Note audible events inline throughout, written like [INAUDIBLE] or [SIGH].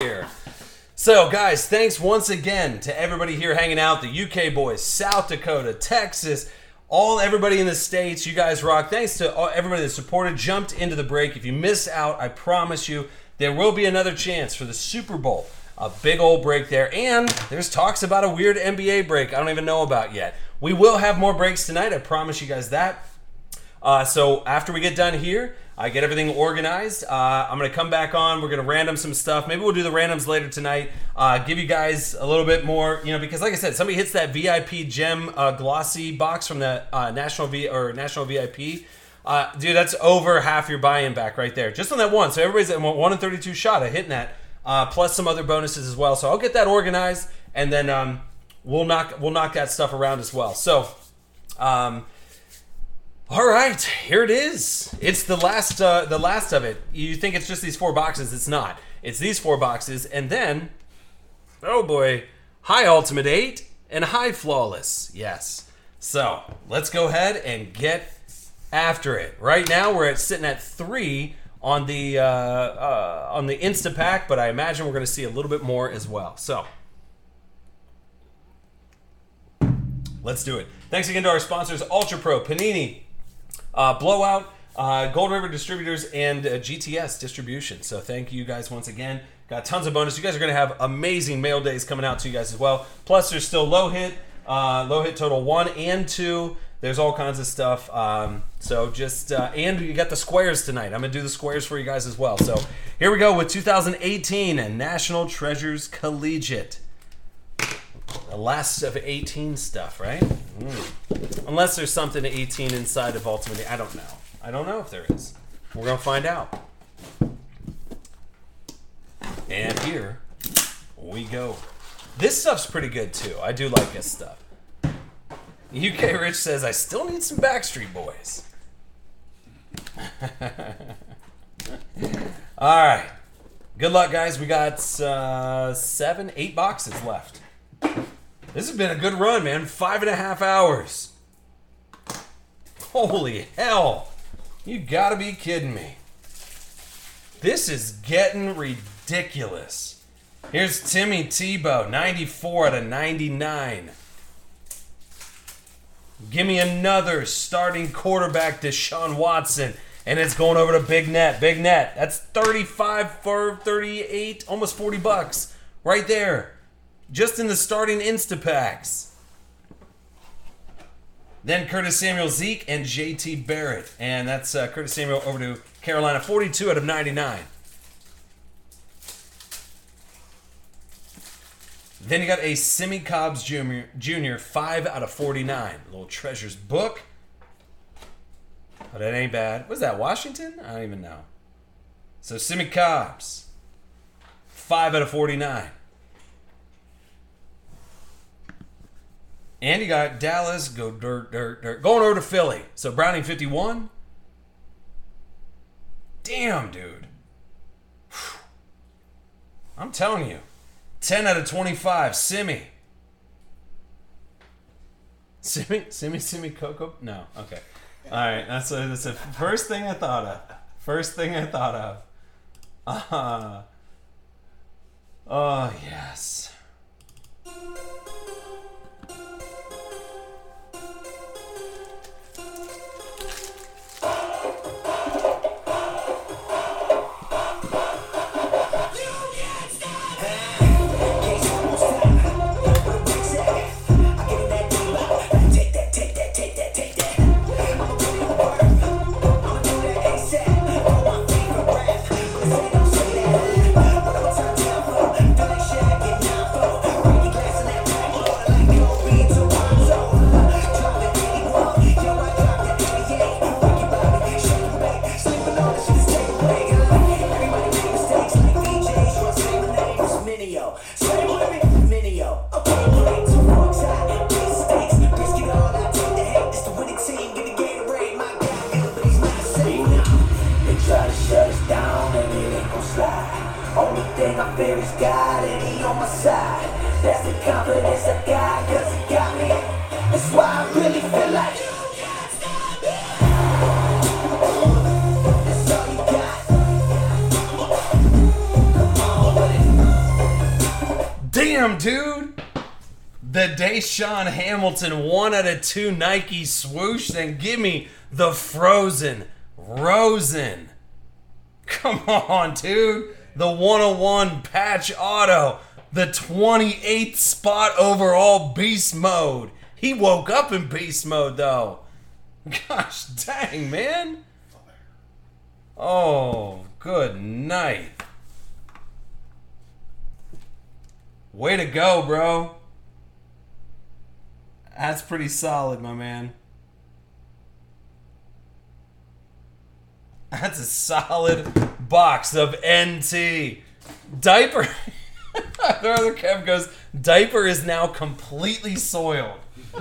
here. So, guys, thanks once again to everybody here hanging out the UK boys, South Dakota, Texas, all everybody in the States. You guys rock. Thanks to all, everybody that supported, jumped into the break. If you miss out, I promise you, there will be another chance for the Super Bowl. A big old break there. And there's talks about a weird NBA break I don't even know about yet. We will have more breaks tonight. I promise you guys that. Uh, so after we get done here, I get everything organized. Uh, I'm gonna come back on. We're gonna random some stuff. Maybe we'll do the randoms later tonight. Uh, give you guys a little bit more, you know, because like I said, somebody hits that VIP gem uh, glossy box from the uh, national V or national VIP. Uh, dude, that's over half your buy-in back right there, just on that one. So everybody's at one in 32 shot of hitting that, uh, plus some other bonuses as well. So I'll get that organized, and then um, we'll knock we'll knock that stuff around as well. So. Um, all right, here it is. It's the last, uh, the last of it. You think it's just these four boxes? It's not. It's these four boxes, and then, oh boy, high ultimate eight and high flawless. Yes. So let's go ahead and get after it. Right now, we're at sitting at three on the uh, uh, on the Insta pack, but I imagine we're going to see a little bit more as well. So let's do it. Thanks again to our sponsors, Ultra Pro, Panini, uh, Blowout, uh, Gold River Distributors, and uh, GTS Distribution. So thank you guys once again. Got tons of bonus. You guys are going to have amazing mail days coming out to you guys as well. Plus, there's still low hit, uh, low hit total one and two. There's all kinds of stuff. Um, so just uh, and you got the squares tonight. I'm gonna do the squares for you guys as well. So here we go with 2018 and National Treasures Collegiate. The last of 18 stuff, right? Mm. Unless there's something to 18 inside of Ultimate. I don't know. I don't know if there is. We're gonna find out. And here we go. This stuff's pretty good too. I do like this stuff. UK Rich says, I still need some Backstreet Boys. [LAUGHS] All right. Good luck, guys. We got uh, seven, eight boxes left. This has been a good run, man. Five and a half hours. Holy hell. You gotta be kidding me. This is getting ridiculous. Here's Timmy Tebow, 94 out of 99. Give me another starting quarterback, Deshaun Watson. And it's going over to Big Net. Big Net. That's 35 for 38, almost 40 bucks. Right there. Just in the starting Instapacks. Then Curtis Samuel, Zeke, and JT Barrett. And that's uh, Curtis Samuel over to Carolina, 42 out of 99. Then you got a Simmie Cobbs Jr., Jr. 5 out of 49. Little Treasures book. Oh, that ain't bad. Was that Washington? I don't even know. So Simmie Cobbs. 5 out of 49. And you got Dallas go dirt, dirt, dirt. Going over to Philly. So Browning 51. Damn, dude. I'm telling you. 10 out of 25. Simi. Simi, Simi, Simi, Coco? No. Okay. All right. That's, that's the first thing I thought of. First thing I thought of. Uh, oh, yes. Damn, dude. The DaeSean Hamilton one out of two Nike swoosh. Then give me the frozen Rosen. Come on, dude. The 101 patch auto. The 28th spot overall beast mode. He woke up in beast mode though. Gosh dang, man. Oh, good night. Way to go, bro. That's pretty solid, my man. That's a solid box of NT. Diaper. [LAUGHS] the other Kev goes, diaper is now completely soiled. [LAUGHS]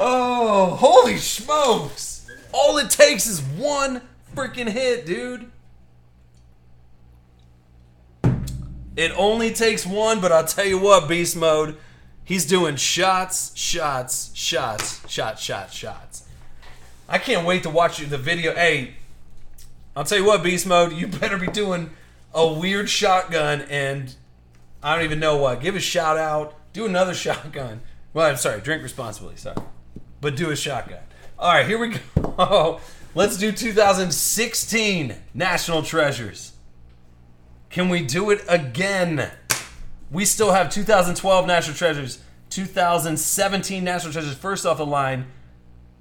oh, holy smokes. All it takes is one freaking hit, dude. It only takes one, but I'll tell you what, Beast Mode, he's doing shots, shots, shots, shots, shots, shots. I can't wait to watch the video. Hey, I'll tell you what, Beast Mode, you [LAUGHS] better be doing a weird shotgun and I don't even know what. Give a shout out. Do another [LAUGHS] shotgun. Well, I'm sorry. Drink responsibly. Sorry, but do a shotgun. All right, here we [LAUGHS] go. Let's do 2016 National Treasures. Can we do it again? We still have 2012 National Treasures, 2017 National Treasures first off the line,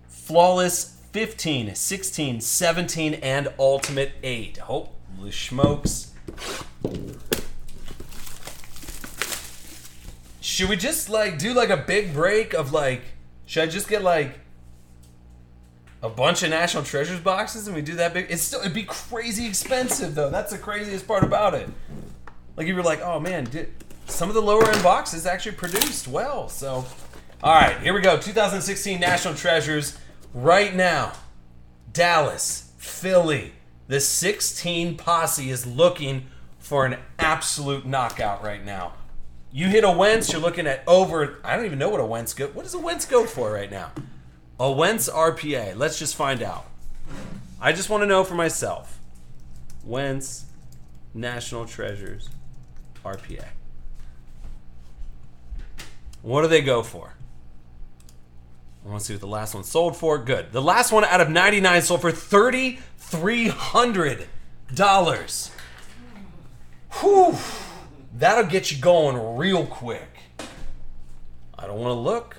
Flawless 15, 16, 17, and Ultimate 8. Holy smokes. Should we just like do like a big break of like, should I just get like a bunch of National Treasures boxes and we do that big? It's still, it'd be crazy expensive though. That's the craziest part about it. Like you were like, oh man, did, some of the lower end boxes actually produced well. So, all right, here we go. 2016 National Treasures right now. Dallas, Philly, the 16 posse is looking for an absolute knockout right now. You hit a Wentz, you're looking at over. I don't even know what a Wentz go. What does a Wentz go for right now? A Wentz RPA. Let's just find out. I just want to know for myself. Wentz National Treasures RPA. What do they go for? I want to see what the last one sold for. Good. The last one out of 99 sold for $3,300. Whew. That'll get you going real quick. I don't want to look.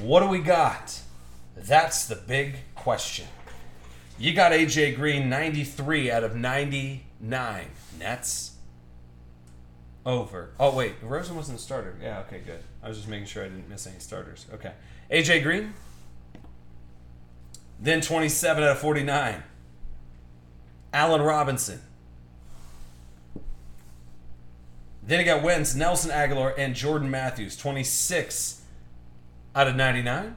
What do we got? That's the big question. You got AJ Green 93 out of 99. Nets over. Oh wait, Rosen wasn't a starter. Yeah, okay, good. I was just making sure I didn't miss any starters. Okay. AJ Green. Then 27 out of 49. Allen Robinson. Then you got Wentz, Nelson Agholor, and Jordan Matthews. 26 out of 99.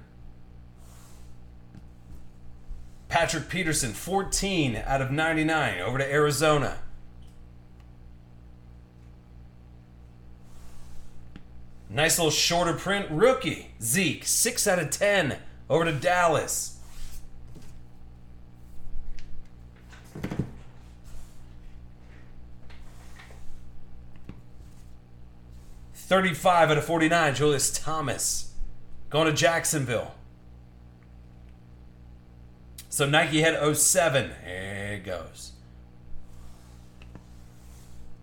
Patrick Peterson, 14 out of 99, over to Arizona. Nice little shorter print rookie. Zeke, 6 out of 10, over to Dallas. Thirty-five out of forty-nine. Julius Thomas going to Jacksonville. So Nike had 07. There it goes.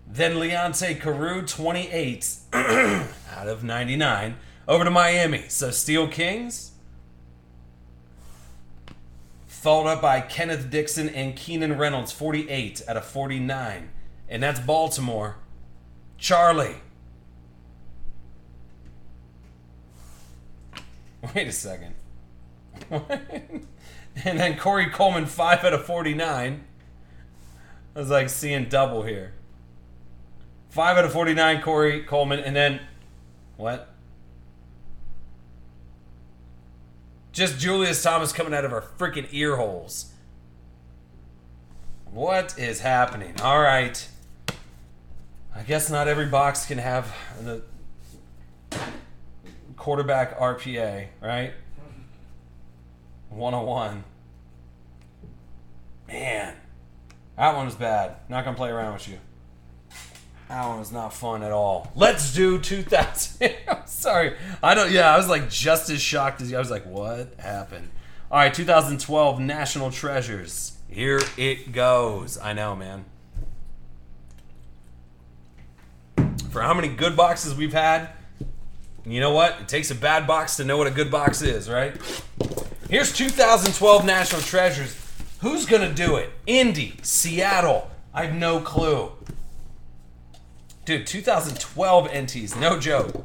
Then Leonte Carroo, 28 [CLEARS THROAT] out of 99, over to Miami. So Steel Kings, followed up by Kenneth Dixon and Keenan Reynolds, 48 out of 49. And that's Baltimore. Charlie. [LAUGHS] Wait a second. [LAUGHS] and then Corey Coleman, 5 out of 49. I was like seeing double here. 5 out of 49, Corey Coleman. And then, what? Just Julius Thomas coming out of our freaking ear holes. What is happening? All right. I guess not every box can have the quarterback RPA, right? 101. Man, that one was bad. Not gonna play around with you. That one was not fun at all. Let's do 2000. [LAUGHS] I'm sorry. I don't. Yeah, I was like just as shocked as you. I was like, what happened? All right, 2012 National Treasures. Here it goes. I know, man. For how many good boxes we've had, you know what? It takes a bad box to know what a good box is, right? Here's 2012 National Treasures. Who's gonna do it? Indy, Seattle. I have no clue. Dude, 2012 NTs, no joke.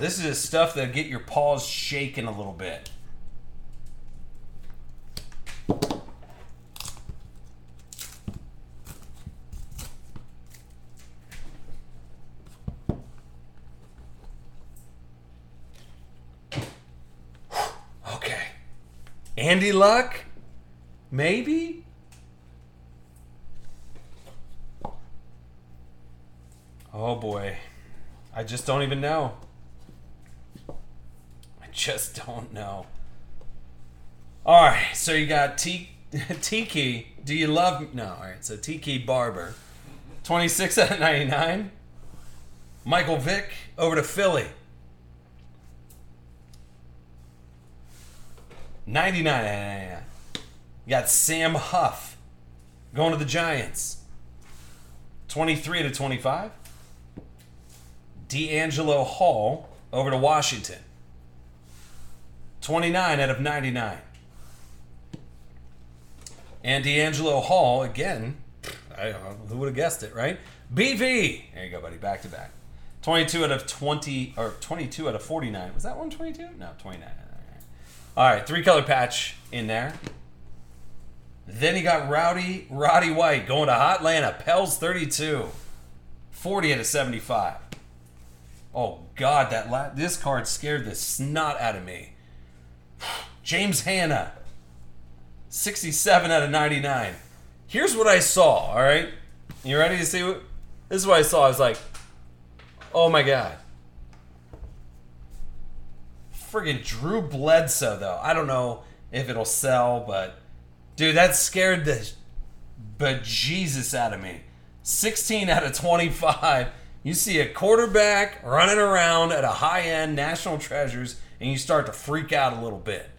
This is stuff that'll get your paws shaking a little bit. Okay. Andy Luck? Maybe? Oh boy. I just don't even know. I just don't know. All right, so you got T- [LAUGHS] Tiki. Do you love No, all right. So Tiki Barber. 26 out of 99. Michael Vick over to Philly. 99 out of 99. You got Sam Huff going to the Giants. 23 to 25. DeAngelo Hall over to Washington. 29 out of 99. And DeAngelo Hall, again, I don't know, who would have guessed it, right? BV. There you go, buddy. Back to back. 22 out of 20, or 22 out of 49. Was that 122? No, 29. All right, three color patch in there. Then he got Rowdy, Roddy White going to Hotlanta. Pels 32. 40 out of 75. Oh, God, that la- this card scared the snot out of me. [SIGHS] James Hanna. 67 out of 99. Here's what I saw, all right? You ready to see what? This is what I saw. I was like, oh my God. Friggin' Drew Bledsoe, though. I don't know if it'll sell, but dude, that scared the bejesus out of me. 16 out of 25. You see a quarterback running around at a high end National Treasures, and you start to freak out a little bit.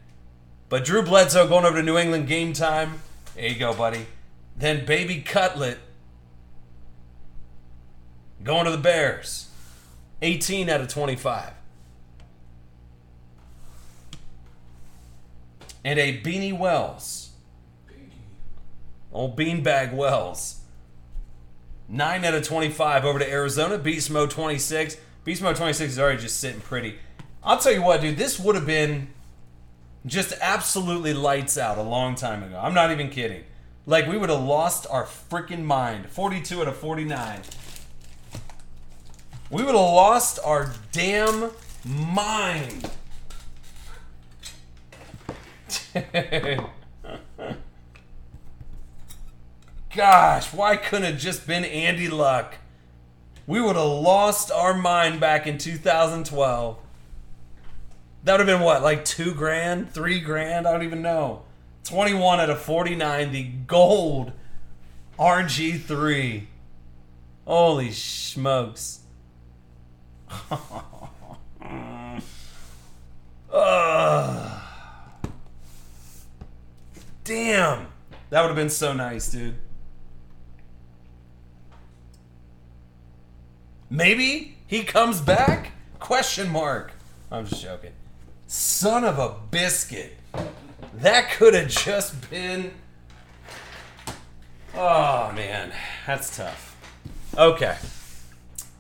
But Drew Bledsoe going over to New England game time. There you go, buddy. Then Baby Cutlet going to the Bears. 18 out of 25. And a Beanie Wells. Old Beanbag Wells. 9 out of 25 over to Arizona. Beast Mode 26. Beast Mode 26 is already just sitting pretty. I'll tell you what, dude, this would have been just absolutely lights out a long time ago. I'm not even kidding. Like, we would have lost our freaking mind. 42 out of 49. We would have lost our damn mind. Gosh, why couldn't it just been Andy Luck? We would have lost our mind back in 2012. That would have been what, like two grand, three grand? I don't even know. 21 out of 49, the gold RG3. Holy smokes. [LAUGHS] Ugh. Damn. That would have been so nice, dude. Maybe he comes back? Question mark. I'm just joking. Son of a biscuit. That could have just been. Oh, man. That's tough. Okay.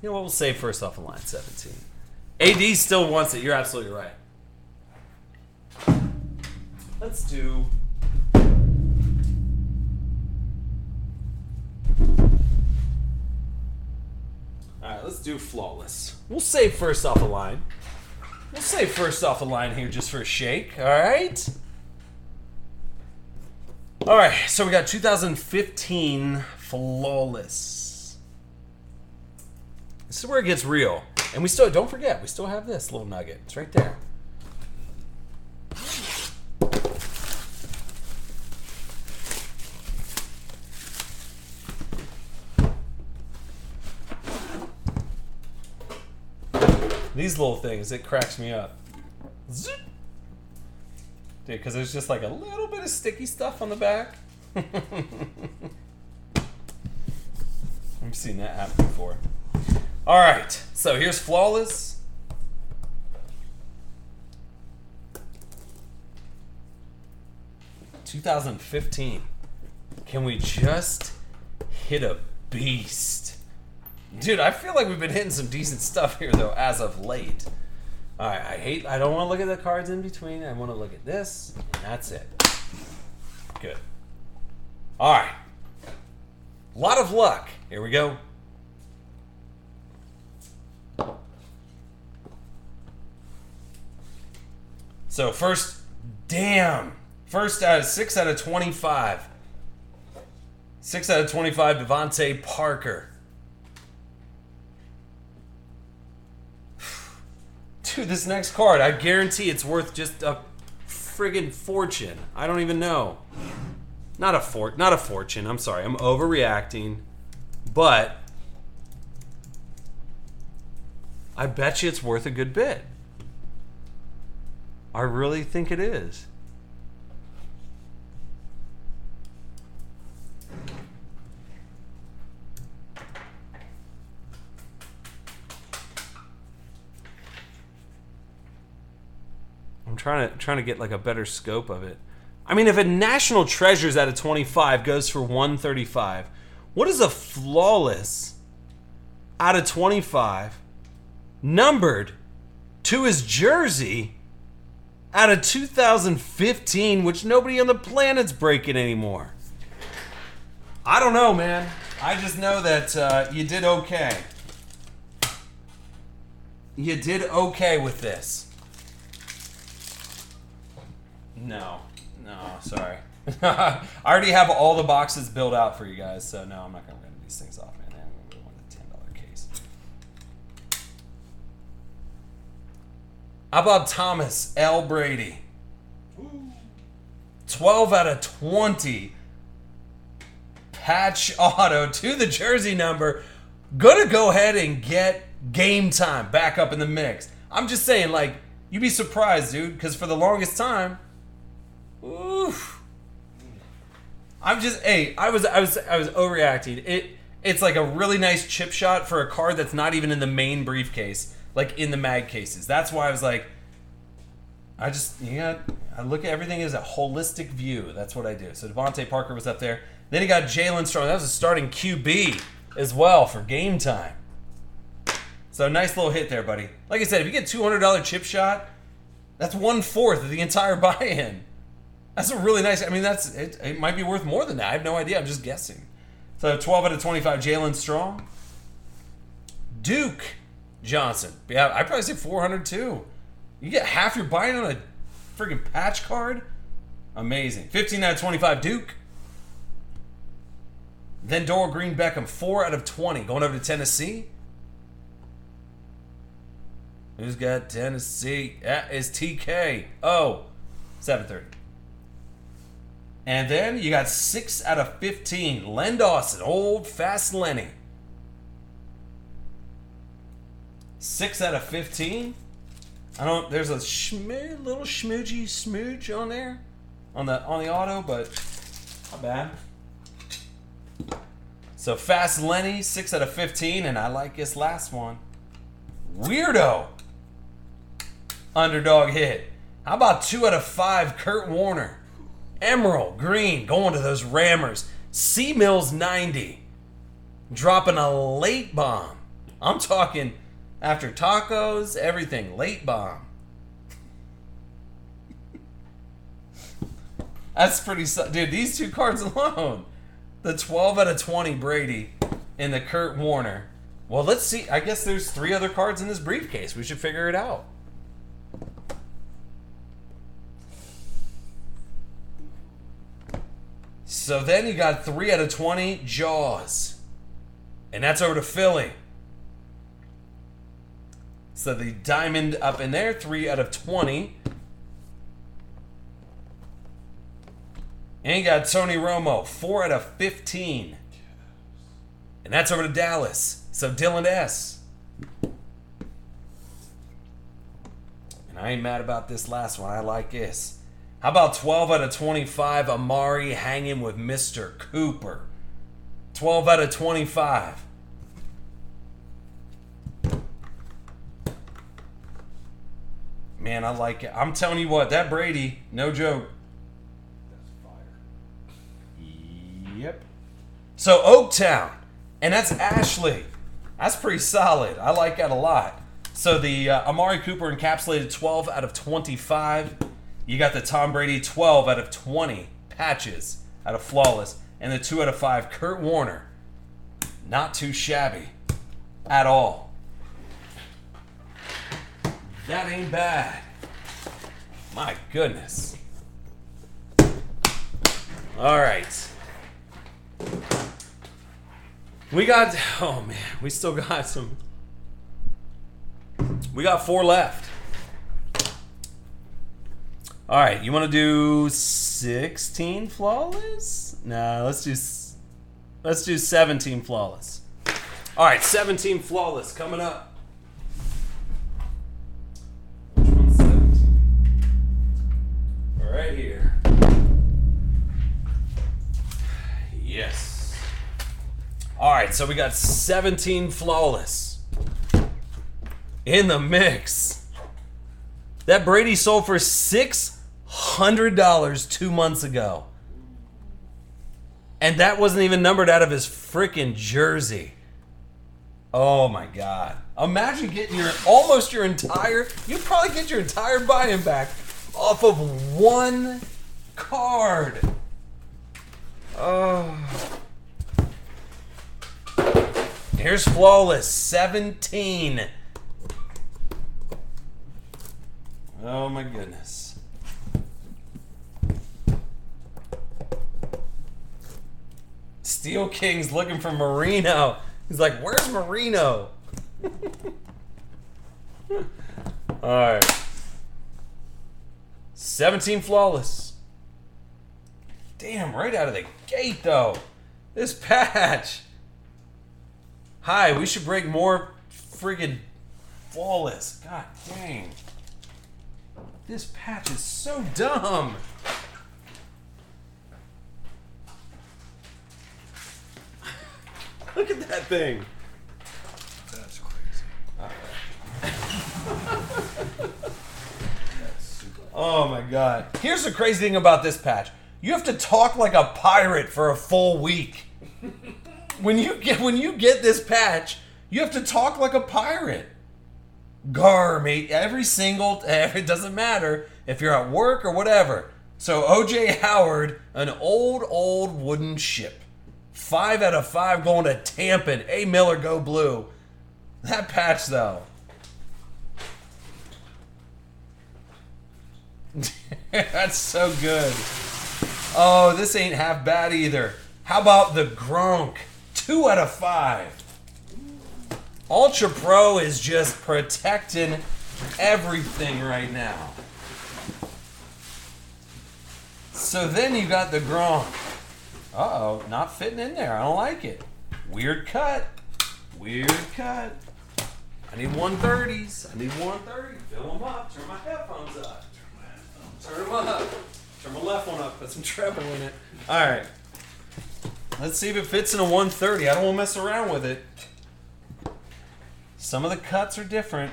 You know what? We'll save first off of line 17. AD still wants it. You're absolutely right. Let's do. Alright, let's do flawless. We'll save first off a line. We'll save first off a line here just for a shake, alright? Alright, so we got 2015 flawless. This is where it gets real. And we still, don't forget, we still have this little nugget. It's right there. These little things, it cracks me up. Zip. Dude, because there's just like a little bit of sticky stuff on the back. [LAUGHS] I've seen that happen before. All right, so here's Flawless. Two thousand fifteen. Can we just hit a beast? Dude, I feel like we've been hitting some decent stuff here though as of late. All right, I hate. I don't want to look at the cards in between. I want to look at this, and that's it. Good. All right. Lot of luck. Here we go. So first, damn. First out of six out of twenty-five. Six out of twenty-five. DeVante Parker. This next card, I guarantee it's worth just a friggin' fortune. I don't even know. Not a fort, not a fortune. I'm sorry, I'm overreacting, but I bet you it's worth a good bit. I really think it is. I'm trying to trying to get like a better scope of it. I mean, if a National Treasures out of 25 goes for 135, what is a flawless out of 25 numbered to his jersey out of 2015, which nobody on the planet's breaking anymore? I don't know, man. I just know that uh, you did okay. You did okay with this. No, no, sorry. [LAUGHS] I already have all the boxes built out for you guys, so no, I'm not gonna rip these things off, man. I'm gonna go in the ten dollar case. How about Thomas L. Brady? Twelve out of twenty. Patch auto to the jersey number. Gonna go ahead and get game time back up in the mix. I'm just saying, like, you'd be surprised, dude, because for the longest time, Oof. I'm just hey, I was I was I was overreacting. It it's like a really nice chip shot for a card that's not even in the main briefcase, like in the mag cases. That's why I was like I just you got I look at everything as a holistic view. That's what I do. So DeVante Parker was up there. Then he got Jaelen Strong. That was a starting QB as well for game time. So nice little hit there, buddy. Like I said, if you get two hundred dollar chip shot, that's one fourth of the entire [LAUGHS] buy-in. That's a really nice. I mean, that's it, it. might be worth more than that. I have no idea. I'm just guessing. So 12 out of 25, Jaelen Strong. Duke Johnson. Yeah, I probably say 400 too. You get half your buying on a freaking patch card. Amazing. 15 out of 25, Duke. Then Dorial Green Beckham, 4 out of 20, going over to Tennessee. Who's got Tennessee? That is TK. Oh, 730. And then you got 6 out of 15. Len Dawson, old fast Lenny. 6 out of 15. I don't there's a schmoo, little schmoogey smooge on there on the on the auto, but not bad. So fast Lenny, 6 out of 15, and I like this last one. Weirdo. Underdog hit. How about 2 out of 5, Kurt Warner? Emerald Green going to those rammers. C Mills 90 dropping a late bomb. I'm talking after tacos, everything, late bomb. [LAUGHS] That's pretty, su- dude. These two cards alone, the 12 out of 20 Brady and the Kurt Warner. Well, let's see. I guess there's three other cards in this briefcase. We should figure it out. So then you got 3 out of 20 Jaws. And that's over to Philly. So the diamond up in there, 3 out of 20. And you got Tony Romo, 4 out of 15. And that's over to Dallas. So Dylan S. And I ain't mad about this last one. I like this. How about 12 out of 25 Amari hanging with Mr. Cooper? 12 out of 25. Man, I like it. I'm telling you what, that Brady, no joke. That's fire. Yep. So Oaktown, and that's Ashley. That's pretty solid. I like that a lot. So the uh, Amari Cooper encapsulated 12 out of 25. You got the Tom Brady 12 out of 20 patches out of flawless, and the two out of five Kurt Warner. Not too shabby at all. That ain't bad. My goodness. All right. We got, oh man, we still got some. We got four left. All right, you want to do 16 flawless? No, let's do let's do 17 flawless. All right, 17 flawless coming up. Which one's 17? Right here. Yes. All right, so we got 17 flawless in the mix. That Brady sold for $600 two months ago. And that wasn't even numbered out of his freaking jersey. Oh my God. Imagine getting your almost your entire, you probably get your entire buy-in back off of one card. Oh. Here's flawless 17. Oh my goodness. Steel King's looking for Marino. He's like, "Where's Marino?" [LAUGHS] All right. 17 flawless. Damn, right out of the gate though. This patch. Hi, we should break more friggin' flawless. God dang. This patch is so dumb. Look at that thing. That's crazy. That's super. Oh my god. Here's the crazy thing about this patch. You have to talk like a pirate for a full week. when you get when you get this patch, you have to talk like a pirate. Gar, mate. Eh, every single [LAUGHS] it doesn't matter if you're at work or whatever. So OJ Howard, an old, old wooden ship. Five out of five going to Tampa. A Miller, go blue. That patch though. [LAUGHS] That's so good. Oh, this ain't half bad either. How about the Gronk? Two out of five. Ultra Pro is just protecting everything right now. So then you got the Gronk. Uh oh, not fitting in there. I don't like it. Weird cut. Weird cut. I need 130s. I need 130. Fill them up. Turn my headphones up. Turn them up. Turn my left one up. Put some treble in it. All right. Let's see if it fits in a 130. I don't want to mess around with it. Some of the cuts are different.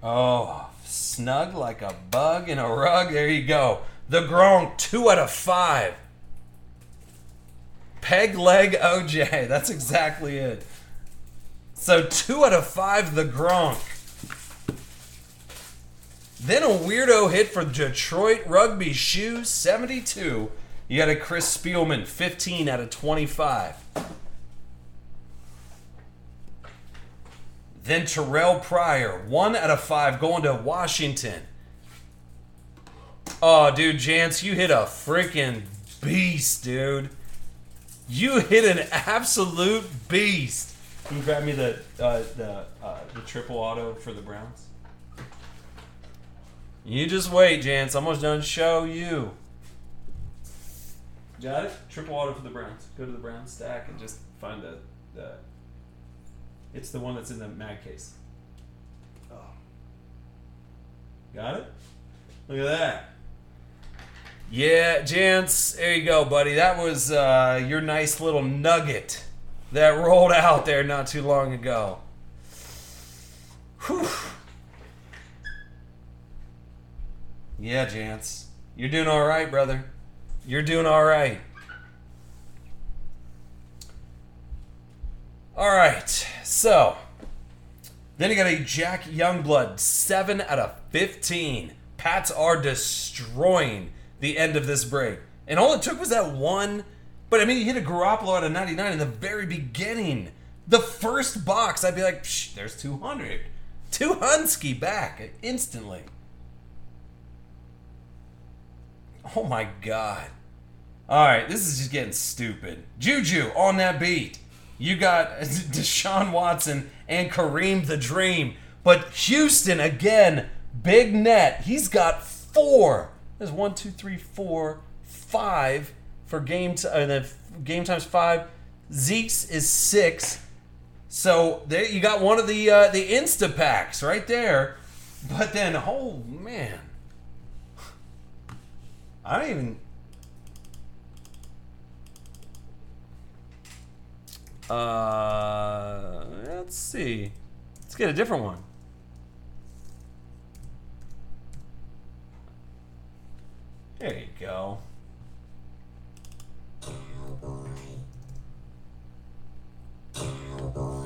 Oh, snug like a bug in a rug. There you go. The Gronk, two out of five. Peg leg OJ. That's exactly it. So two out of five, the Gronk. Then a weirdo hit for Detroit Rugby Shoes, 72. You got a Chris Spielman, 15 out of 25. Then Terrelle Pryor, 1 out of 5, going to Washington. Oh, dude, Jance, you hit a freaking beast, dude. You hit an absolute beast. Can you grab me the uh, the uh, the triple auto for the Browns? You just wait, Jance. I'm almost done. Show you. Got it? Triple auto for the Browns. Go to the Browns stack and just find the the. It's the one that's in the mag case. Oh, Got it? Look at that. Yeah, Jance, there you go, buddy. That was uh, your nice little nugget that rolled out there not too long ago. Whew. Yeah, Jance. You're doing all right, brother. You're doing all right. All right, so then you got a Jack Youngblood, 7 out of 15. Pats are destroying the end of this break. And all it took was that one. But I mean, you hit a Garoppolo out of 99 in the very beginning. The first box, I'd be like, Psh, there's 200. Two Hunsky back instantly. Oh my god. All right, this is just getting stupid. Juju on that beat. You got [LAUGHS] Deshaun Watson and Kareem the Dream. But Houston, again, big net. He's got four. There's one, two, three, four, five for game, t- uh, the game times five. Zeke's is six. So there you got one of the uh, the Insta packs right there. But then, oh man, I don't even. Uh, let's see. Let's get a different one. There you go. Well,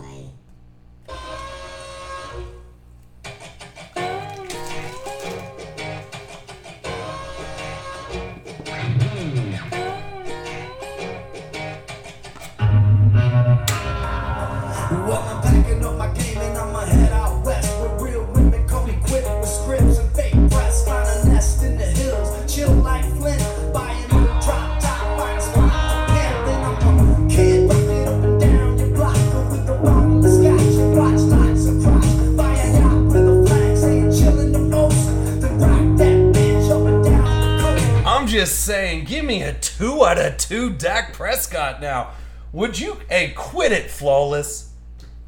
just saying, give me a two out of two Dak Prescott now. Would you? Hey, quit it, flawless.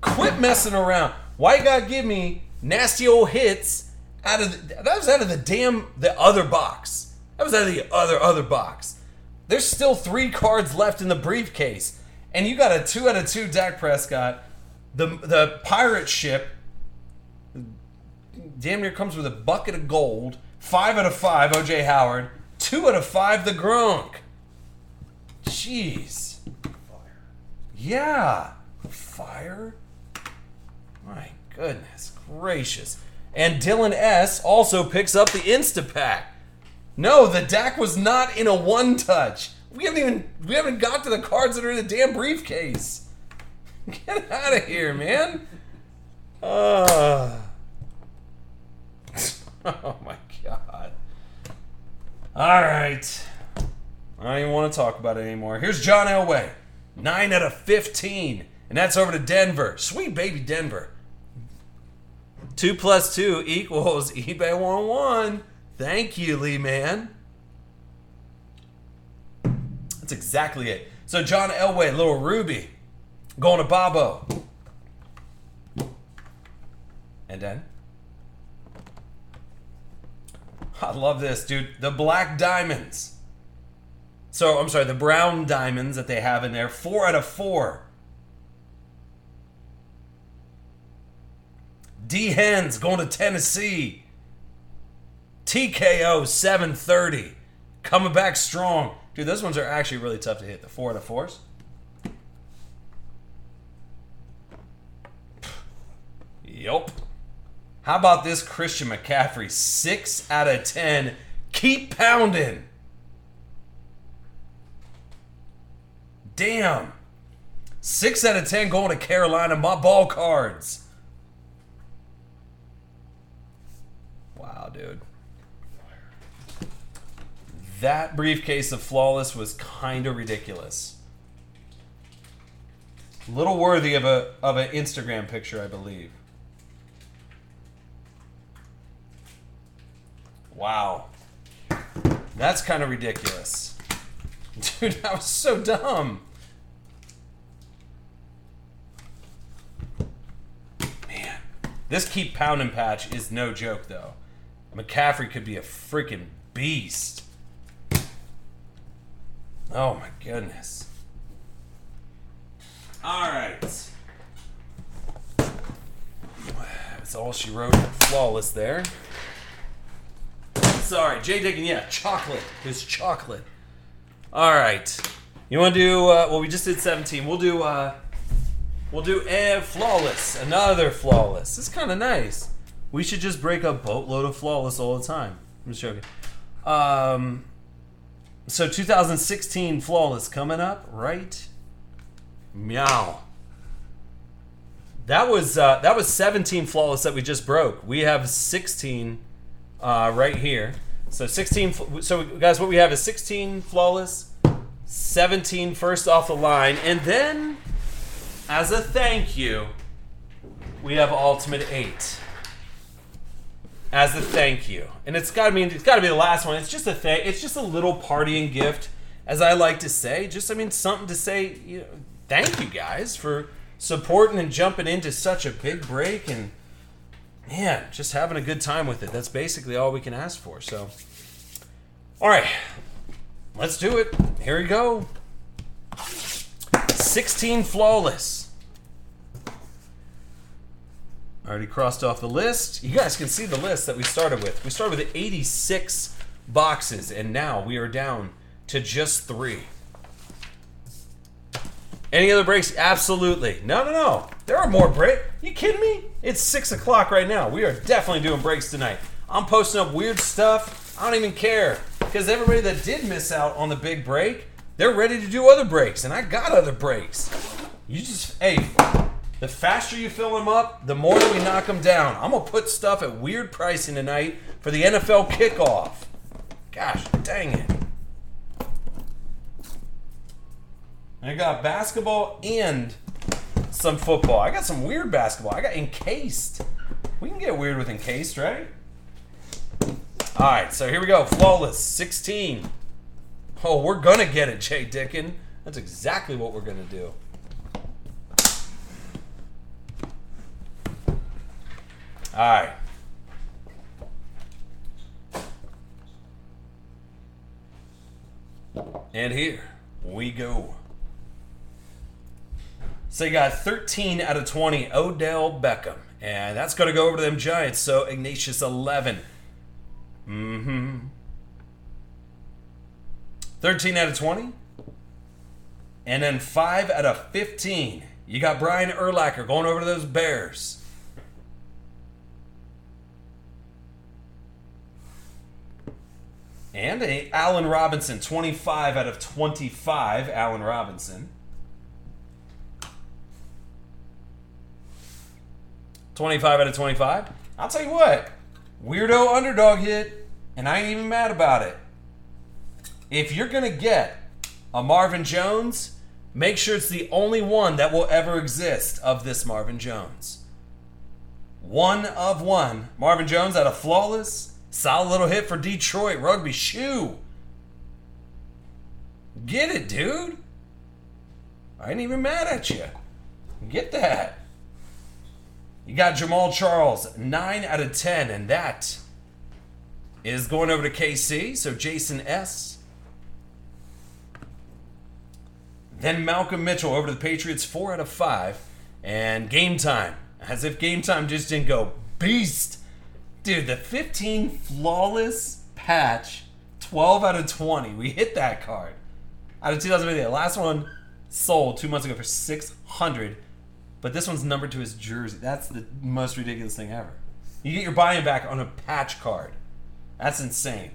Quit messing around. Why you gotta give me nasty old hits out of the, that was out of the damn the other box. That was out of the other other box. There's still three cards left in the briefcase, and you got a two out of two Dak Prescott. The the pirate ship damn near comes with a bucket of gold. Five out of five, OJ Howard. Two out of five, the Gronk. Jeez. Yeah. Fire. My goodness gracious. And Dylan S. also picks up the Instapack. No, the Dak was not in a one touch. We haven't even we haven't got to the cards that are in the damn briefcase. [LAUGHS] Get out of here, man. Uh. [LAUGHS] oh my. All right. I don't even want to talk about it anymore. Here's John Elway. 9 out of 15. And that's over to Denver. Sweet baby Denver. 2 plus 2 [LAUGHS] equals eBay 1 1. Thank you, Lee Man. That's exactly it. So, John Elway, little Ruby, going to Bobo. And then? I love this, dude. The black diamonds. So I'm sorry, the brown diamonds that they have in there, four out of four. D Hens going to Tennessee. TKO 730. Coming back strong. Dude, those ones are actually really tough to hit. The four out of fours. How about this Christian McCaffrey? Six out of ten. Keep pounding. Damn. Six out of ten going to Carolina. My ball cards. Wow, dude. That briefcase of flawless was kind of ridiculous. Little worthy of a of an Instagram picture, I believe. Wow. That's kind of ridiculous. [LAUGHS] Dude, that was so dumb. Man, this keep pounding patch is no joke though. McCaffrey could be a freaking beast. Oh my goodness. All right. That's all she wrote. Flawless there. [LAUGHS] Sorry, Jay Diggin. Yeah, chocolate. It's chocolate. All right. You want to do? Uh, well, we just did 17. We'll do. Uh, we'll do a flawless. Another flawless. It's kind of nice. We should just break a boatload of flawless all the time. I'm just joking. Um. So 2016 flawless coming up, right? Meow. That was uh, that was 17 flawless that we just broke. We have 16 uh, right here. So 16. So guys, what we have is 16 flawless, 17 first off the line, and then as a thank you, we have ultimate eight. As a thank you, and it's got to be it's got to be the last one. It's just a. It's just a little partying gift, as I like to say. Just I mean something to say. You know, thank you guys for supporting and jumping into such a big break and man, just having a good time with it. That's basically all we can ask for. So, all right, let's do it. Here we go. 16 flawless. Already crossed off the list. You guys can see the list that we started with. We started with 86 boxes, and now we are down to just three. Any other breaks? Absolutely. No, no, no. There are more breaks. You kidding me? It's six o'clock right now. We are definitely doing breaks tonight. I'm posting up weird stuff. I don't even care because everybody that did miss out on the big break, they're ready to do other breaks, and I got other breaks. You just hey, the faster you fill them up, the more we knock them down. I'm gonna put stuff at weird pricing tonight for the NFL kickoff. Gosh, dang it. I got basketball and some football. I got some weird basketball. I got encased. We can get weird with encased, right? All right, so here we go. Flawless 16. Oh, we're gonna get it, Jay Dickin. That's exactly what we're gonna do. All right. And here we go. So you got 13 out of 20, Odell Beckham. And that's going to go over to them Giants. So Ignatius 11. Mm-hmm. 13 out of 20. And then 5 out of 15. You got Brian Urlacher going over to those Bears. And a Allen Robinson, 25 out of 25. Allen Robinson. 25 out of 25. I'll tell you what, weirdo underdog hit, and I ain't even mad about it. If you're going to get a Marvin Jones, make sure it's the only one that will ever exist of this Marvin Jones. One of one. Marvin Jones had a flawless, solid little hit for Detroit. Rugby shoe. Get it, dude. I ain't even mad at you. Get that. You got Jamaal Charles, 9 out of 10, and that is going over to KC. So Jason S. Then Malcolm Mitchell over to the Patriots, 4 out of 5. And game time. As if game time just didn't go beast. Dude, the 15 flawless patch, 12 out of 20. We hit that card. Out of 2008. The last one sold two months ago for 600 but this one's numbered to his jersey. That's the most ridiculous thing ever. You get your buy-in back on a patch card. That's insane.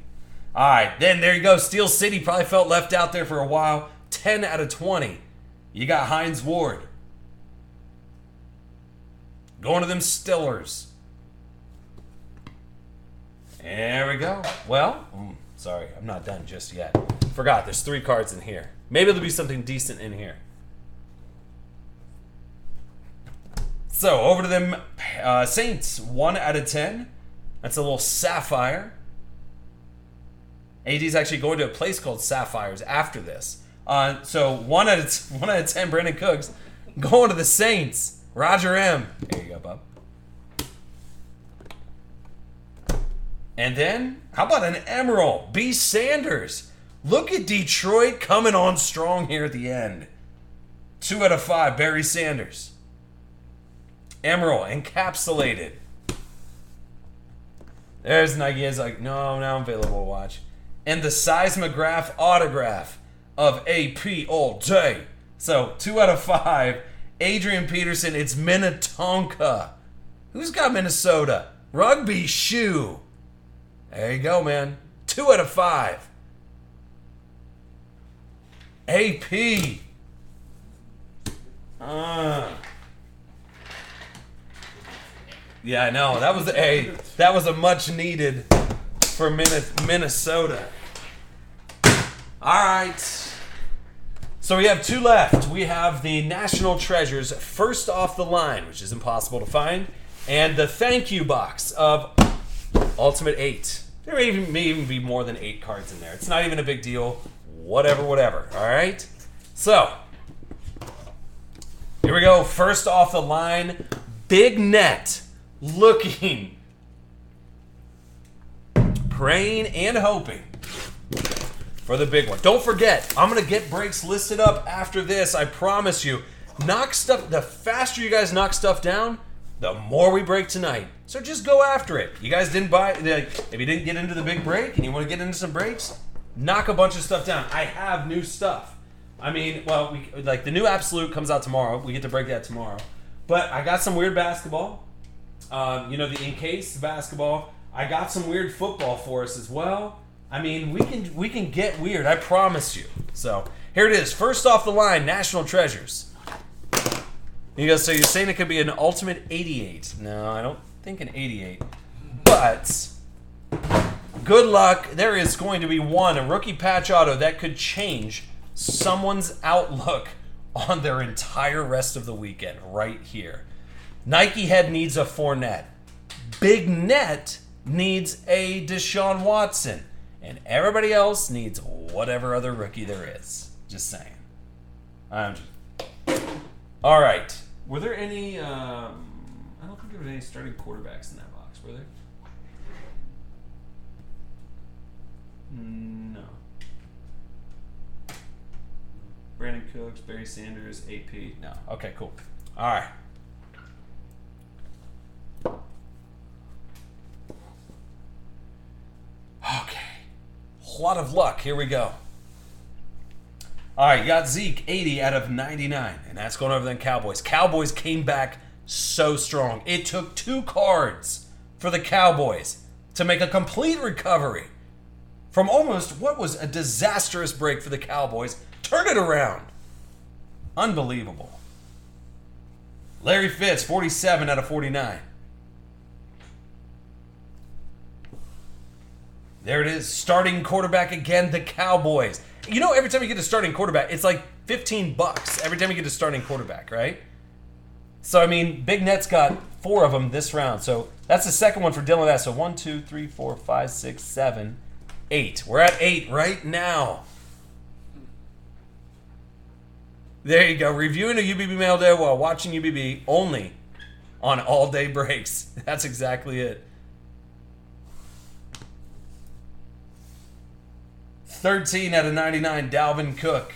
All right, then there you go. Steel City probably felt left out there for a while. 10 out of 20. You got Hines Ward. Going to them Stillers. There we go. Well, mm, sorry, I'm not done just yet. Forgot, there's three cards in here. Maybe there'll be something decent in here. So over to them uh, Saints, one out of ten. That's a little sapphire. AD is actually going to a place called Sapphires after this. Uh, so one out of [LAUGHS] one out of ten. Brandin Cooks going to the Saints. Roger M. There you go, Bob. And then, how about an Emerald? B. Sanders. Look at Detroit coming on strong here at the end. Two out of five, Barry Sanders. Emerald, encapsulated. There's Nike. Is like, no, now available to watch. And the seismograph autograph of AP all day. So, two out of five. Adrian Peterson, it's Minnetonka. Who's got Minnesota? Rugby shoe. There you go, man. Two out of five. AP. Uh. Yeah, I know. That was a that was a much needed for Minne- Minnesota. All right. So we have two left. We have the National Treasures first off the line, which is impossible to find, and the thank you box of Ultimate 8. There may even, may even be more than 8 cards in there. It's not even a big deal. Whatever, whatever. All right? So, here we go. First off the line, Big Net looking, praying, and hoping for the big one. Don't forget, I'm gonna get breaks listed up after this. I promise you. Knock stuff. The faster you guys knock stuff down, the more we break tonight. So just go after it. You guys didn't buy. If you didn't get into the big break and you want to get into some breaks, knock a bunch of stuff down. I have new stuff. I mean, well, we like the new Absolute comes out tomorrow. We get to break that tomorrow. But I got some weird basketball. Um, you know, the encased basketball. I got some weird football for us as well. I mean, we can we can get weird. I promise you. So here it is. First off the line, National Treasures. You go. So you're saying it could be an Ultimate 88? No, I don't think an 88. But good luck. There is going to be one, a rookie patch auto that could change someone's outlook [LAUGHS] on their entire rest of the weekend right here. Nike Head needs a Fournette. Big Net needs a Deshaun Watson. And everybody else needs whatever other rookie there is. Just saying. I'm just... All right. Were there any? Um, I don't think there were any starting quarterbacks in that box. Were there? No. Brandin Cooks, Barry Sanders, AP. No. Okay, cool. All right. Okay. A lot of luck. Here we go. All right, got Zeke 80 out of 99, and that's going over the Cowboys. Cowboys came back so strong. It took two cards for the Cowboys to make a complete recovery from almost what was a disastrous break for the Cowboys. Turn it around. Unbelievable. Larry Fitz, 47 out of 49. There it is. Starting quarterback again, the Cowboys. You know, every time you get a starting quarterback, it's like 15 bucks every time you get a starting quarterback, right? So, I mean, Big Net's got four of them this round. So that's the second one for Dylan S. So one, two, three, four, five, six, seven, eight. We're at eight right now. There you go. Reviewing a UBB mail day while watching UBB only on all day breaks. [LAUGHS] That's exactly it. 13 out of 99, Dalvin Cook.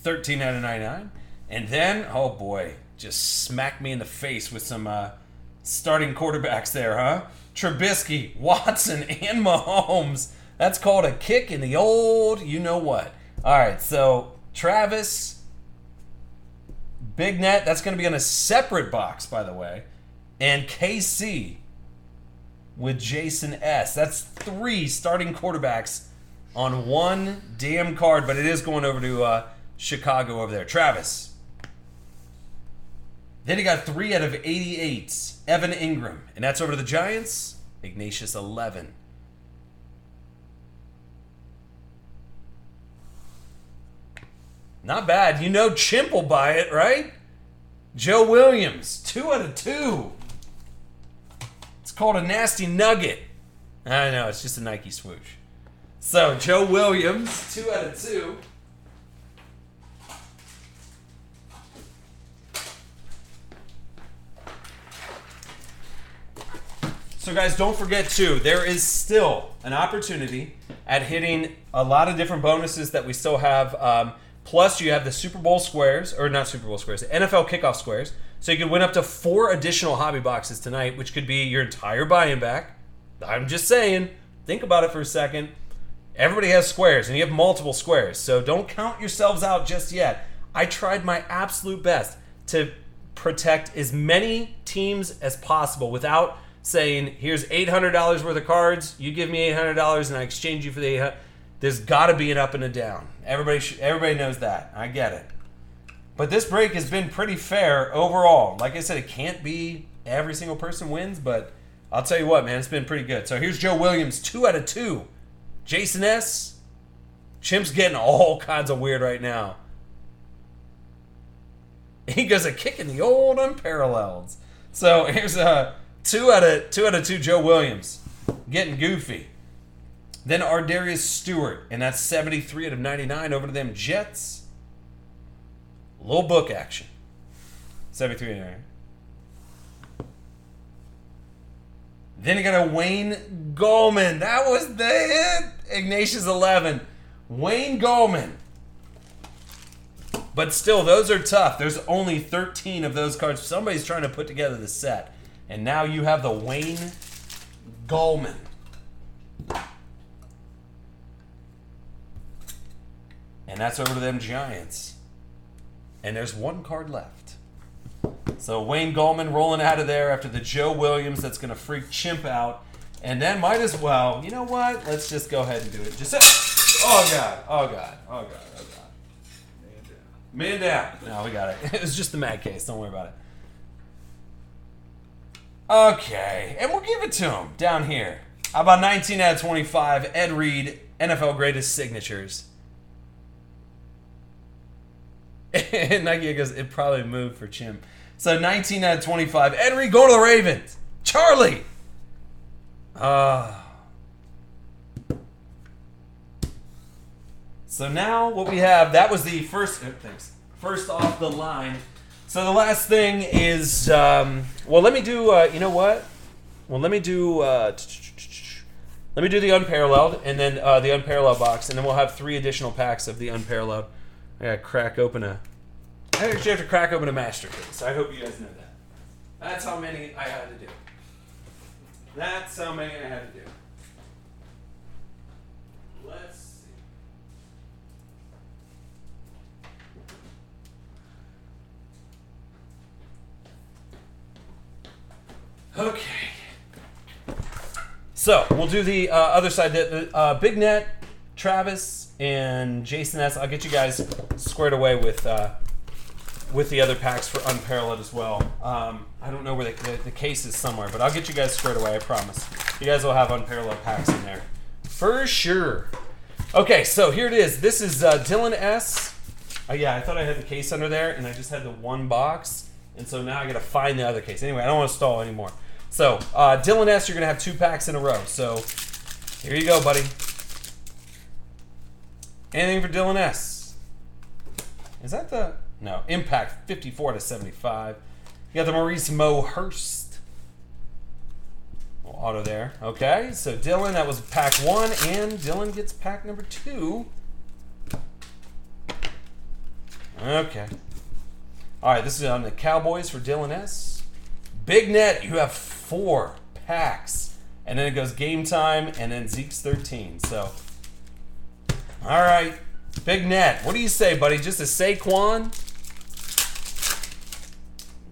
Thirteen out of ninety-nine, and then oh boy, just smack me in the face with some uh, starting quarterbacks there, huh? Trubisky, [LAUGHS] Watson, and Mahomes. That's called a kick in the old, you know what? All right, so Travis, Big Net. That's going to be on a separate box, by the way, and KC with Jason S. That's three starting quarterbacks on one damn card, but it is going over to uh, Chicago over there. Travis. Then he got three out of 88. Evan Engram. And that's over to the Giants. Ignatius 11. Not bad. You know Chimp will buy it, right? Joe Williams. Two out of two called a nasty nugget. I know, it's just a Nike swoosh. So, Joe Williams, two out of two. So, guys, don't forget too, there is still an opportunity at hitting a lot of different bonuses that we still have. Um, plus, you have the Super Bowl squares, or not Super Bowl squares, NFL kickoff squares. So you could win up to four additional hobby boxes tonight, which could be your entire buy-in back. I'm just saying. Think about it for a second. Everybody has squares, and you have multiple squares. So don't count yourselves out just yet. I tried my absolute best to protect as many teams as possible without saying, "Here's eight hundred dollars worth of cards. You give me eight hundred dollars, and I exchange you for the 800 There's got to be an up and a down. Everybody, sh- everybody knows that. I get it. But this break has been pretty fair overall. Like I said, it can't be every single person wins, but I'll tell you what, man, it's been pretty good. So here's Joe Williams, two out of two. Jason S. Chimp's getting all [LAUGHS] kinds of weird right now. He goes a kick in the old unparalleled. So here's a two out of two out of two. Joe Williams getting goofy. Then Ardarius Stewart, and that's 73 out of 99 over to them Jets. Little book action. 73 and 99. Then you got a Wayne Gallman. That was the hit. Ignatius 11. Wayne Gallman. But still, those are tough. There's only 13 of those cards. Somebody's trying to put together the set. And now you have the Wayne Gallman. And that's over to them Giants. And there's one card left. So Wayne Gallman rolling out of there after the Joe Williams that's going to freak Chimp out. And then might as well, you know what? Let's just go ahead and do it. Just Oh god. Oh god. Oh god. Oh god. Man down. Man down. No, we got it. [LAUGHS] It was just the mad case. Don't worry about it. Okay, and we'll give it to him down here. How about 19 out of 25? Ed Reed, NFL greatest signatures. [LAUGHS] and Nike goes, it probably moved for Chim. So 19 out of 25. Ed Reed going to the Ravens. Charlie. Uh, so now what we have, that was the first, oh, thanks, first off the line. So the last thing is, um, well, let me do, uh, you know what? Well, let me do, uh, let me do the unparalleled and then uh, the unparalleled box, and then we'll have three additional packs of the unparalleled. I gotta crack open a. I actually have to crack open a masterpiece. I hope you guys know that. That's how many I had to do. That's how many I had to do. Let's see. Okay. So we'll do the uh, other side. The, the uh, Big Net, Travis, and Jason S. I'll get you guys squared away with uh, with the other packs for unparalleled as well. Um, I don't know where the, the, the case is somewhere, but I'll get you guys squared away. I promise. You guys will have unparalleled packs in there for sure. Okay, so here it is. This is uh, Dylan S. Oh yeah, I thought I had the case under there, and I just had the one box, and so now I got to find the other case. Anyway, I don't want to stall anymore. So uh, Dylan S. You're gonna have two packs in a row. So here you go, buddy. Anything for Dylan S? Is that the no impact 54 to 75? You got the Maurice Mo Hurst auto there. Okay, so Dylan, that was pack one, and Dylan gets pack number two. Okay. All right, this is on the Cowboys for Dylan S. Big net, you have four packs, and then it goes game time, and then Zeke's 13. So, all right, big net. What do you say, buddy? Just a Saquon?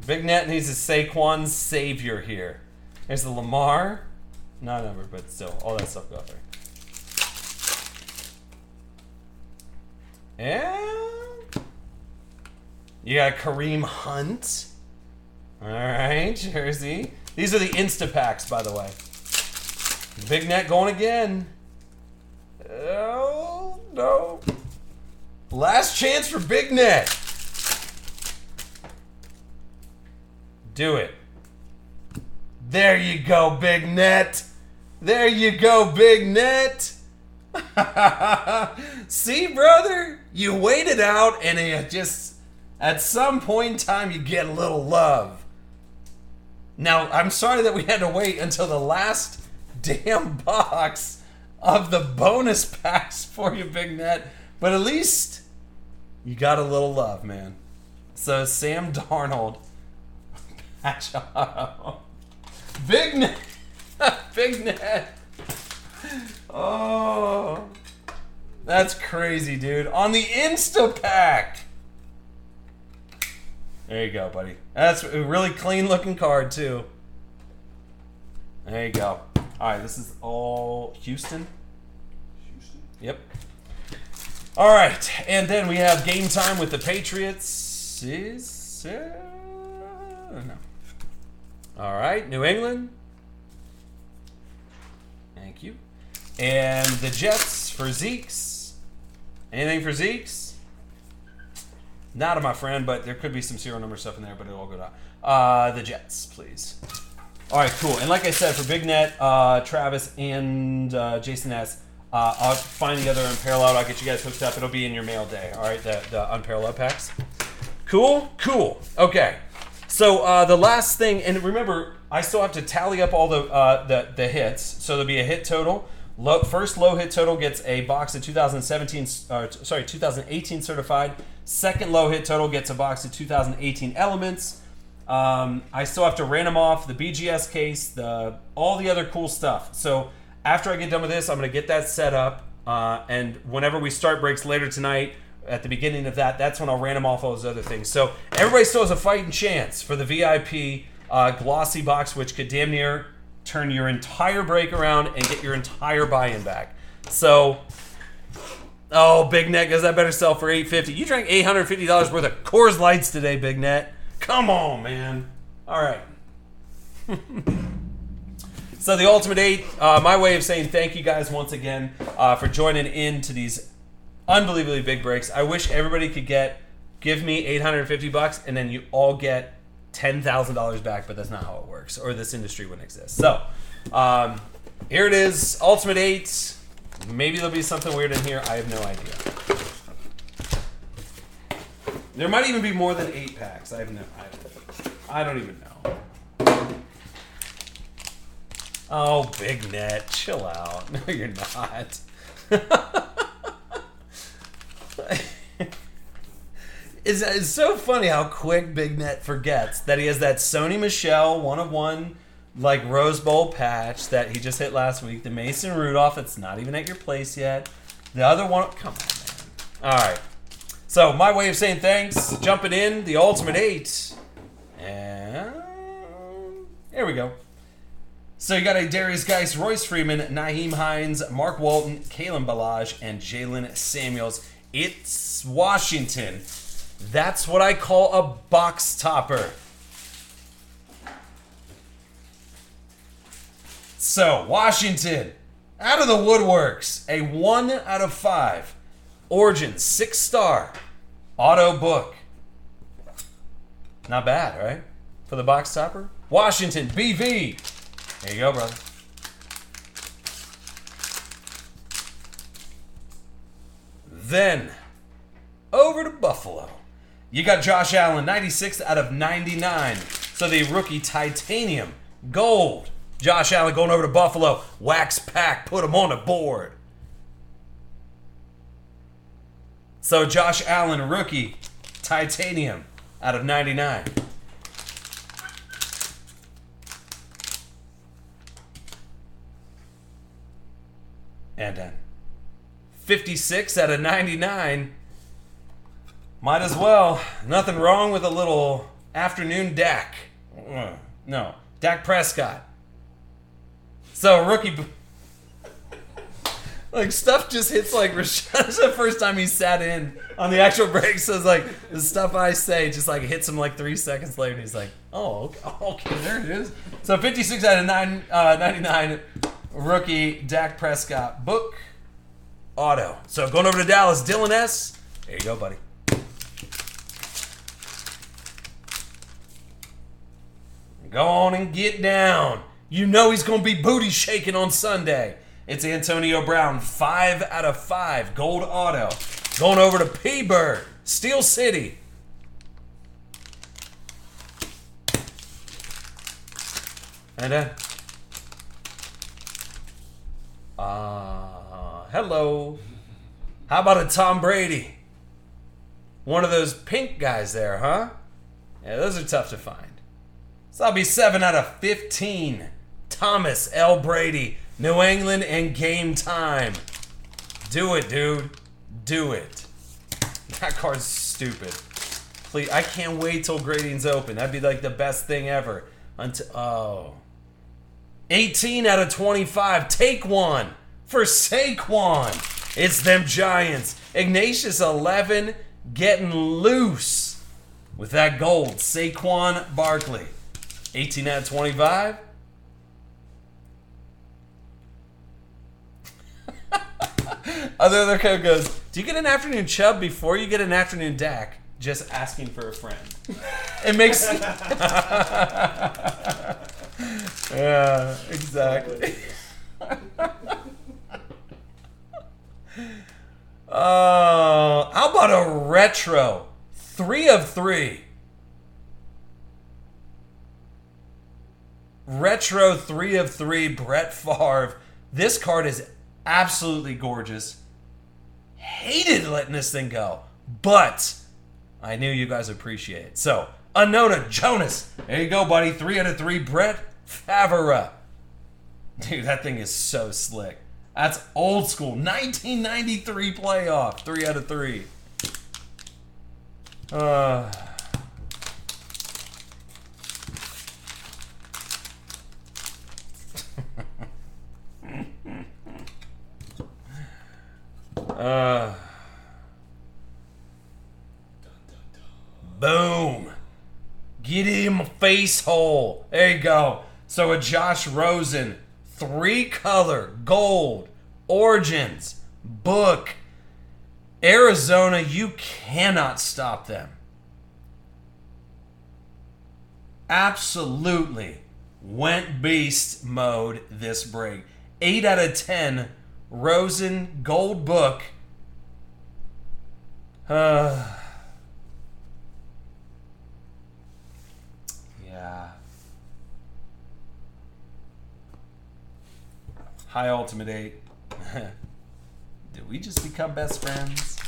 Big net needs a Saquon savior here. There's the Lamar, not number, but still, all that stuff go out there. And you got Kareem Hunt. All right, [LAUGHS] Jersey. These are the Insta packs, by the way. Big net going again. Oh, no. Last chance for Big Net. Do it. There you go, Big Net. There you go, Big Net. [LAUGHS] See, brother, you waited out and it just, at some point in time, you get a little love. Now, I'm sorry that we had to wait until the last [LAUGHS] damn box of the bonus [LAUGHS] packs for you, Big Net, but at least you got a little love, man. So, Sam Darnold, [LAUGHS] patch. Big Net, [LAUGHS] Big Net. Oh, that's crazy, dude. On the Insta pack. There you go, buddy. That's a really clean looking card, too. There you go. All right, this is all Houston. Yep. All right, and then we have game time with the Patriots. Is uh, no. All right, New England. Thank you. And the Jets for Zeke's. Anything for Zeke's? Not of my friend, but there could be some serial number stuff in there, but it'll all go down. Uh, the Jets, please. All right, cool. And like I said, for Big Net, uh, Travis, and uh, Jason S., uh, I'll find the other Unparalleled. I'll get you guys hooked up. It'll be in your mail day. All right, the, the Unparalleled packs. Cool, cool. Okay. So uh, the last thing, and remember, I still have to tally up all the uh, the, the hits. So there'll be a hit total. Low, first low hit total gets a box of 2017, uh, sorry, 2018 certified. Second low hit total gets a box of 2018 elements. Um, I still have to random off the BGS case, the all the other cool stuff. So after I get done with this, I'm gonna get that set up, uh, and whenever we start breaks later tonight, at the beginning of that, that's when I'll random off all those other things. So everybody still has a fighting chance for the VIP uh, glossy box, which could damn near turn your entire break around and get your entire buy-in back. So. Oh, Big Net, because that better sell for 850 You drank $850 worth of Coors Lights today, Big Net. Come on, man. All right. [LAUGHS] so the Ultimate Eight, uh, my way of saying thank you guys once again uh, for joining in to these unbelievably big breaks. I wish everybody could get give me 850 bucks and then you all get $10,000 back, but that's not how it works, or this industry wouldn't exist. So um, here it is, Ultimate Eight. Maybe there'll be something weird in here. I have no idea. There might even be more than eight packs. I have no. I, I don't even know. Oh, Big Net, chill out. [LAUGHS] No, you're not. [LAUGHS] it's, it's so funny how quick Big Net forgets that he has that Sony Michel one of one like Rose Bowl patch that he just hit last week. The Mason Rudolph that's not even at your place yet. The other one, come on, man. All right. So my way of saying thanks, jumping in the Ultimate Eight, and here we go. So you got a Derrius Guice, Royce Freeman, Nyheim Hines, Mark Walton, Kalen Ballage, and Jaylen Samuels. It's Washington. That's what I call a box topper. So, Washington, out of the woodworks, a one out of five. Origin, six star. Auto book. Not bad, right? For the box topper. Washington, BV. There you go, brother. Then, over to Buffalo. You got Josh Allen, 96 out of 99. So the rookie titanium gold. Josh Allen going over to Buffalo. Wax pack, put him on the board. So Josh Allen, rookie, titanium out of 99. And then 56 out of 99. Might as well. Nothing wrong with a little afternoon Dak. Uh, No, Dak Prescott. So rookie. Like stuff just hits like [LAUGHS] Rashad's the first time he sat in on the actual break. So it's like the stuff I say just like hits him like three seconds later. And he's like, oh, okay, okay, [LAUGHS] there it is. So 56 out of nine, uh, 99 rookie Dak Prescott book auto. So going over to Dallas, Dylan S. There you go, buddy. Go on and get down. You know he's going to be booty shaking on Sunday. It's Antonio Brown, 5 out of 5, gold auto. Going over to P Bird, Steel City. And then. Uh, Uh, hello. How about a Tom Brady? One of those pink guys there, huh? Yeah, those are tough to find. So that'll be 7 out of 15. Thomas L. Brady, New England, and game time. Do it, dude. Do it. That card's stupid. Please, I can't wait till grading's open. That'd be like the best thing ever. Until oh. 18 out of 25. Take one for Saquon. It's them Giants. Ignatius 11 getting loose with that gold. Saquon Barkley. 18 out of 25. [LAUGHS] Other other code goes, Do you get an afternoon chub before you get an afternoon Dak? Just asking for a friend. It makes [LAUGHS] [LAUGHS] Yeah, exactly. Oh, [LAUGHS] how about a retro? Three of three. Retro three of three, Brett Favre. This card is absolutely gorgeous. Hated letting this thing go, but I knew you guys appreciate it. So, Anona Jonas. There you go, buddy. Three out of three, Brett Favre. Dude, that thing is so slick. That's old school. 1993 playoff. Three out of three. Uh, [LAUGHS] uh, boom. Get him a face hole. There you go. So a Josh Rosen, three color, gold, origins, book. Arizona, you cannot stop them. Absolutely went beast mode this break. 8 out of 10 Rosen gold book. Uh, yeah. High Ultimate 8. [LAUGHS] Did we just become best friends?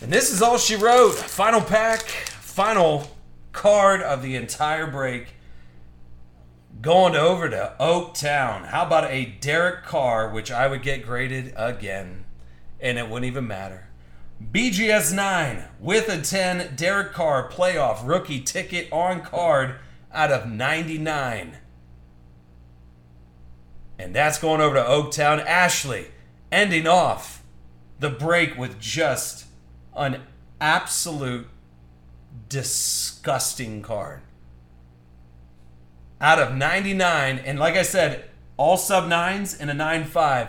And this is all she wrote. Final pack, final card of the entire break. Going over to Oaktown. How about a Derek Carr, which I would get graded again, and it wouldn't even matter. BGS 9 with a 10, Derek Carr playoff rookie ticket on card out of 99. And that's going over to Oaktown. Ashley ending off the break with just an absolute disgusting card. Out of 99, and like I said, all sub nines and a 9 5,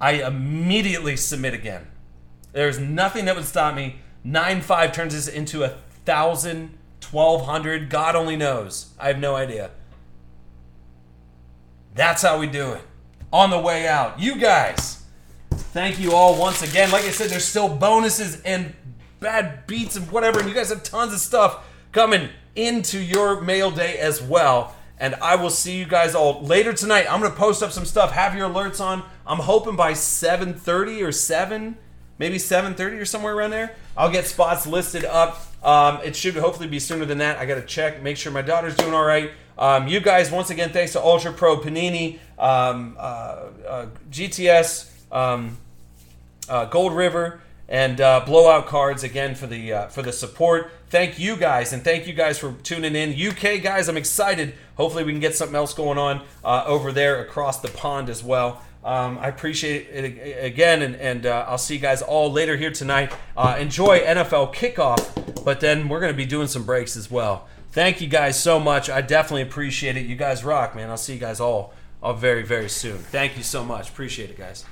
I immediately submit again. There's nothing that would stop me. 9 5 turns this into a thousand, twelve hundred. God only knows. I have no idea. That's how we do it. On the way out. You guys, thank you all once again. Like I said, there's still bonuses and bad beats and whatever. And you guys have tons of stuff coming into your mail day as well. And I will see you guys all later tonight. I'm gonna post up some stuff. Have your alerts on. I'm hoping by 7:30 or 7, maybe 7:30 or somewhere around there. I'll get spots listed up. Um, it should hopefully be sooner than that. I gotta check, make sure my daughter's doing all right. Um, you guys, once again, thanks to Ultra Pro Panini, um, uh, uh, GTS, um, uh, Gold River, and uh, blowout cards again for the uh, for the support. Thank you guys, and thank you guys for tuning in. UK guys, I'm excited. Hopefully, we can get something else going on uh, over there across the pond as well. Um, I appreciate it again, and, and uh, I'll see you guys all later here tonight. Uh, enjoy NFL kickoff, but then we're going to be doing some breaks as well. Thank you guys so much. I definitely appreciate it. You guys rock, man. I'll see you guys all, all very, very soon. Thank you so much. Appreciate it, guys.